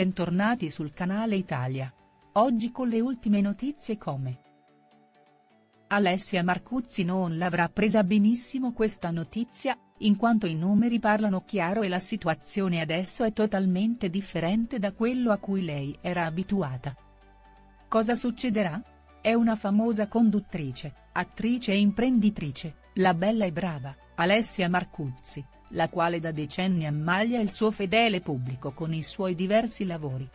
bentornati sul canale Italia. Oggi con le ultime notizie come Alessia Marcuzzi non l'avrà presa benissimo questa notizia, in quanto i numeri parlano chiaro e la situazione adesso è totalmente differente da quello a cui lei era abituata. Cosa succederà? È una famosa conduttrice, attrice e imprenditrice, la bella e brava, Alessia Marcuzzi, la quale da decenni ammaglia il suo fedele pubblico con i suoi diversi lavori.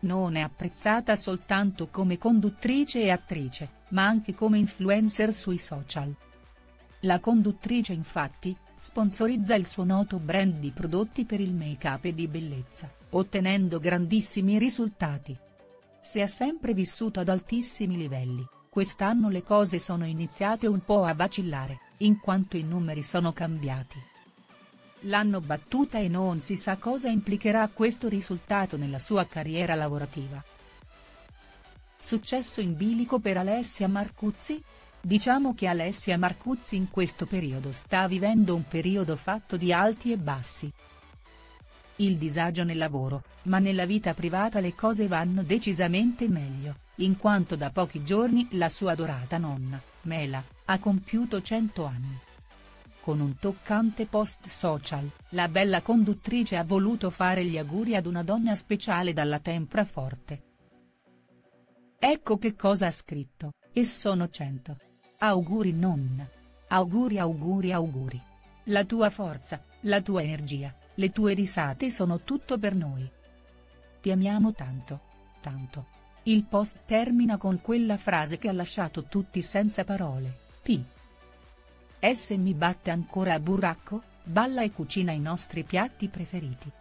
Non è apprezzata soltanto come conduttrice e attrice, ma anche come influencer sui social. La conduttrice infatti, sponsorizza il suo noto brand di prodotti per il make-up e di bellezza, ottenendo grandissimi risultati. Se ha sempre vissuto ad altissimi livelli, quest'anno le cose sono iniziate un po' a vacillare in quanto i numeri sono cambiati. L'hanno battuta e non si sa cosa implicherà questo risultato nella sua carriera lavorativa. Successo in bilico per Alessia Marcuzzi? Diciamo che Alessia Marcuzzi in questo periodo sta vivendo un periodo fatto di alti e bassi. Il disagio nel lavoro, ma nella vita privata le cose vanno decisamente meglio, in quanto da pochi giorni la sua adorata nonna, Mela, ha compiuto 100 anni. Con un toccante post social, la bella conduttrice ha voluto fare gli auguri ad una donna speciale dalla tempra forte. Ecco che cosa ha scritto, e sono 100. Auguri nonna. Auguri auguri auguri. La tua forza, la tua energia, le tue risate sono tutto per noi. Ti amiamo tanto, tanto. Il post termina con quella frase che ha lasciato tutti senza parole. P. S mi batte ancora a burracco, balla e cucina i nostri piatti preferiti.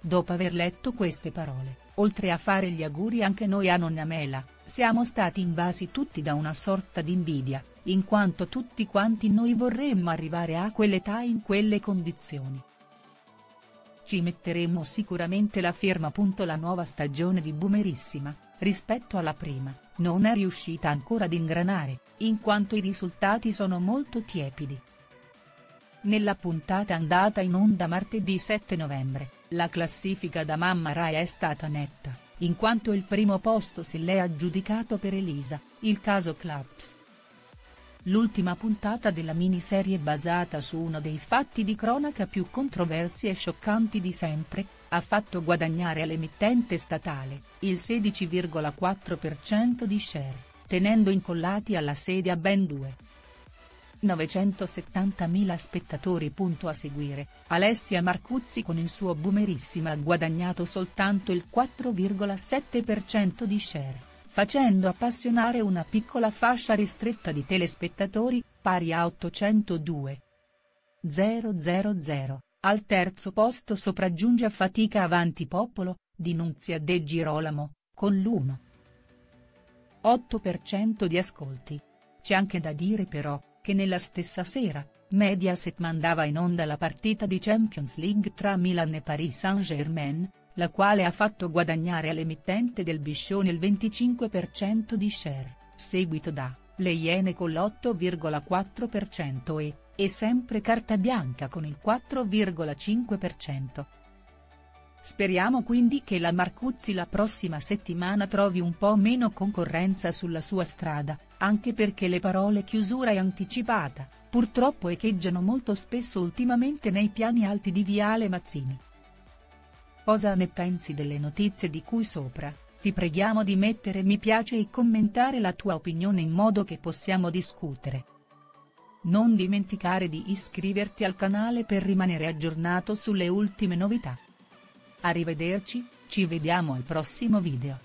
Dopo aver letto queste parole, oltre a fare gli auguri anche noi a nonna Mela, siamo stati invasi tutti da una sorta di invidia, in quanto tutti quanti noi vorremmo arrivare a quell'età in quelle condizioni. Ci metteremo sicuramente la firma. La nuova stagione di Boomerissima, rispetto alla prima, non è riuscita ancora ad ingranare, in quanto i risultati sono molto tiepidi. Nella puntata andata in onda martedì 7 novembre, la classifica da Mamma Rai è stata netta, in quanto il primo posto se l'è aggiudicato per Elisa, il caso Claps. L'ultima puntata della miniserie basata su uno dei fatti di cronaca più controversi e scioccanti di sempre, ha fatto guadagnare all'emittente statale, il 16,4% di share, tenendo incollati alla sedia ben due. 970.000 spettatori. A seguire, Alessia Marcuzzi con il suo Boomerissima ha guadagnato soltanto il 4,7% di share, facendo appassionare una piccola fascia ristretta di telespettatori, pari a 802. 000. Al terzo posto sopraggiunge a fatica Avanti Popolo, di Nunzia De Girolamo, con l'1. 8% di ascolti. C'è anche da dire però, che nella stessa sera, Mediaset mandava in onda la partita di Champions League tra Milan e Paris Saint-Germain, la quale ha fatto guadagnare all'emittente del Biscione il 25% di share, seguito da, Le Iene con l'8,4% e, e sempre carta bianca con il 4,5%. Speriamo quindi che la Marcuzzi la prossima settimana trovi un po' meno concorrenza sulla sua strada, anche perché le parole chiusura e anticipata, purtroppo echeggiano molto spesso ultimamente nei piani alti di Viale Mazzini. Cosa ne pensi delle notizie di cui sopra? Ti preghiamo di mettere mi piace e commentare la tua opinione in modo che possiamo discutere. Non dimenticare di iscriverti al canale per rimanere aggiornato sulle ultime novità. Arrivederci, ci vediamo al prossimo video.